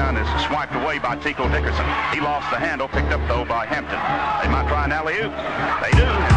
down is swiped away by Tico Dickerson. He lost the handle, picked up though by Hampton. They might try an alley-oop. They do.